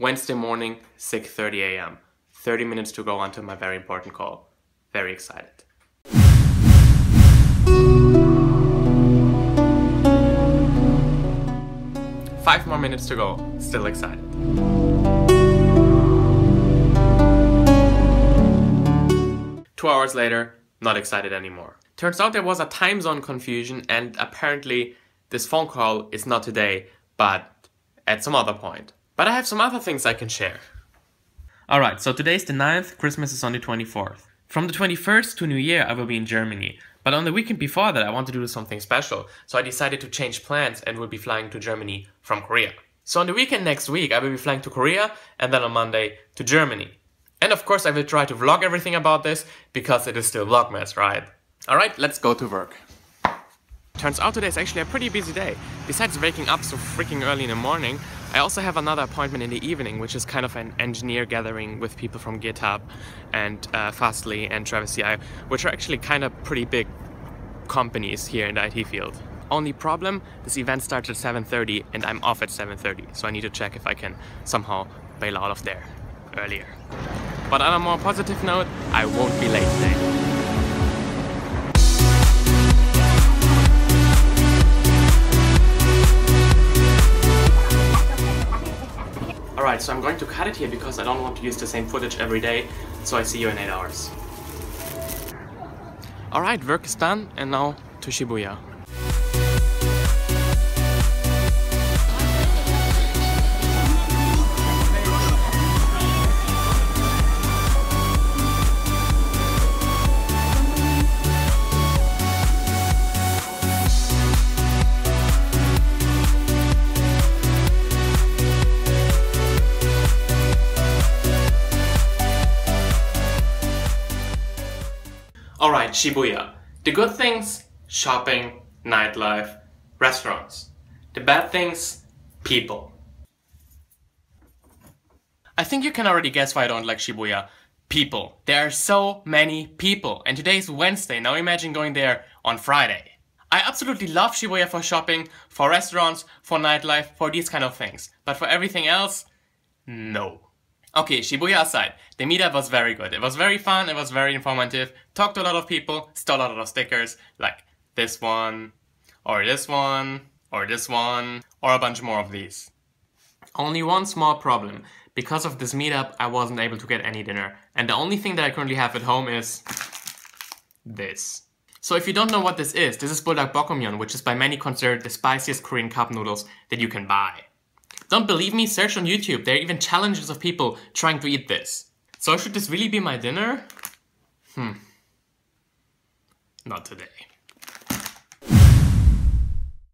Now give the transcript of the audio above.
Wednesday morning, 6.30 a.m. 30 minutes to go until my very important call. Very excited. Five more minutes to go. Still excited. Two hours later, not excited anymore. Turns out there was a time zone confusion and apparently this phone call is not today, but at some other point. But I have some other things I can share. Alright, so today's the 9th, Christmas is on the 24th. From the 21st to New Year, I will be in Germany. But on the weekend before that, I want to do something special, so I decided to change plans and will be flying to Germany from Korea. So on the weekend next week, I will be flying to Korea and then on Monday to Germany. And of course, I will try to vlog everything about this because it is still Vlogmas, right? Alright, let's go to work. Turns out today is actually a pretty busy day. Besides waking up so freaking early in the morning, I also have another appointment in the evening, which is kind of an engineer gathering with people from GitHub and uh, Fastly and Travis CI, which are actually kind of pretty big companies here in the IT field. Only problem, this event starts at 7.30 and I'm off at 7.30, so I need to check if I can somehow bail out of there earlier. But on a more positive note, I won't be late today. Alright, so I'm going to cut it here because I don't want to use the same footage every day, so I see you in 8 hours. Alright, work is done, and now to Shibuya. Alright, Shibuya. The good things, shopping, nightlife, restaurants. The bad things, people. I think you can already guess why I don't like Shibuya. People. There are so many people. And today is Wednesday. Now imagine going there on Friday. I absolutely love Shibuya for shopping, for restaurants, for nightlife, for these kind of things. But for everything else, no. Okay, Shibuya aside, the meetup was very good. It was very fun, it was very informative, talked to a lot of people, stole a lot of stickers, like this one, or this one, or this one, or a bunch more of these. Only one small problem. Because of this meetup, I wasn't able to get any dinner. And the only thing that I currently have at home is... this. So if you don't know what this is, this is buldak bokkeumyeon, which is by many considered the spiciest Korean cup noodles that you can buy. Don't believe me? Search on YouTube. There are even challenges of people trying to eat this. So should this really be my dinner? Hmm. Not today.